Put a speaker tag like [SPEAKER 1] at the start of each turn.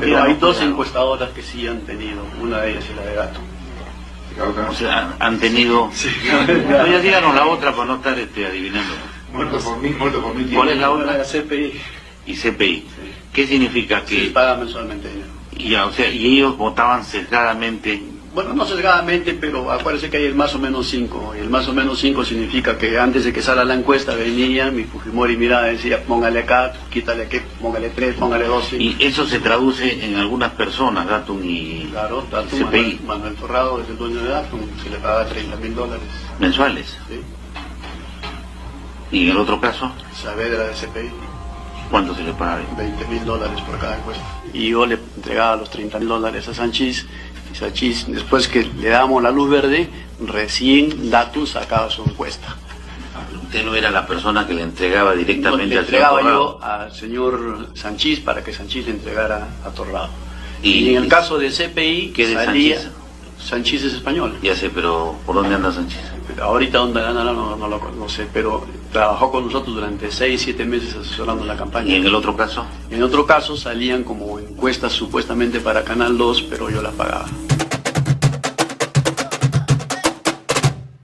[SPEAKER 1] pero hay dos encuestadoras que sí han tenido, una de ellas es la de Gato.
[SPEAKER 2] O sea, han- han tenido... No, ya díganos la otra para no estar este, adivinando.
[SPEAKER 3] Muerto por mí, muerto por mí.
[SPEAKER 2] ¿Cuál es la otra?
[SPEAKER 1] La CPI,
[SPEAKER 2] Y CPI. ¿Qué significa
[SPEAKER 1] que
[SPEAKER 2] que...
[SPEAKER 1] paga mensualmente dinero.
[SPEAKER 2] Y, o sea, y ellos votaban sesgadamente
[SPEAKER 1] Bueno, no sesgadamente, pero acuérdense que hay el más o menos 5. Y el más o menos 5 significa que antes de que salga la encuesta venía mi Fujimori miraba y decía, póngale acá, quítale aquí, póngale 3, póngale 2.
[SPEAKER 2] y eso se traduce en algunas personas, Datum y
[SPEAKER 1] Claro, Datum. Manuel, Manuel Torrado es el dueño de Datum, se le paga 30 mil dólares.
[SPEAKER 2] mensuales.
[SPEAKER 1] ¿sí?
[SPEAKER 2] Y en el otro caso,
[SPEAKER 1] Saavedra de CPI,
[SPEAKER 2] ¿cuánto se le paga?
[SPEAKER 1] 20 mil dólares por cada encuesta. Y yo le entregaba los 30 mil dólares a Sanchís, y Sanchís, después que le damos la luz verde, recién Datum sacaba su encuesta.
[SPEAKER 2] Usted no era la persona que le entregaba directamente
[SPEAKER 1] le
[SPEAKER 2] al señor
[SPEAKER 1] entregaba
[SPEAKER 2] Torrado.
[SPEAKER 1] yo al señor Sanchís para que Sanchís le entregara a Torrado.
[SPEAKER 2] Y-
[SPEAKER 1] Y, en el caso de CPI,
[SPEAKER 2] ¿Qué de
[SPEAKER 1] salía,
[SPEAKER 2] Sanchís?
[SPEAKER 1] Sanchís es español.
[SPEAKER 2] Ya sé, pero ¿por dónde anda Sánchez?
[SPEAKER 1] Ahorita dónde anda no, no, no lo no sé, pero trabajó con nosotros durante 6, 7 meses asesorando la campaña.
[SPEAKER 2] ¿Y en el otro caso?
[SPEAKER 1] En otro caso salían como encuestas supuestamente para Canal 2, pero yo la pagaba.